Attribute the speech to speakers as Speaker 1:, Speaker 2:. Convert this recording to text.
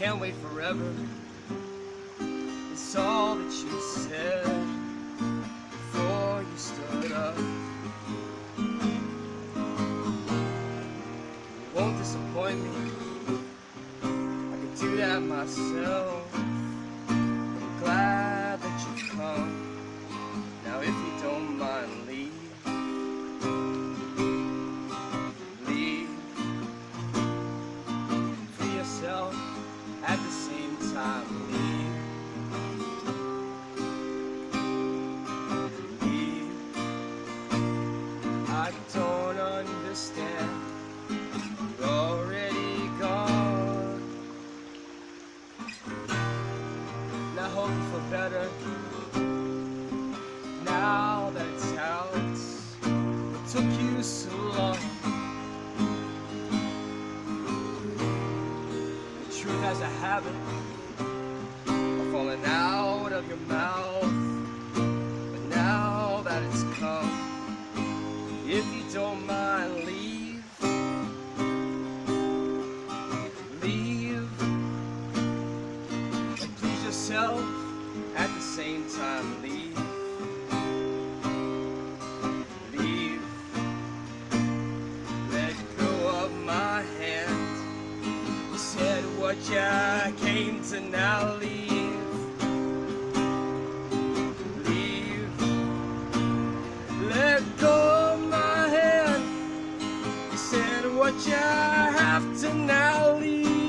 Speaker 1: can't wait forever. It's all that you said before you stood up. You won't disappoint me. I can do that myself. I'm glad Hoping for better. Now that it's out, it took you so long. The truth has a habit of falling out of your mouth. Yourself at the same time, leave. Leave. Let go of my hand. You said what you came to now leave. Leave. Let go of my hand. You said what you have to now leave. Leave.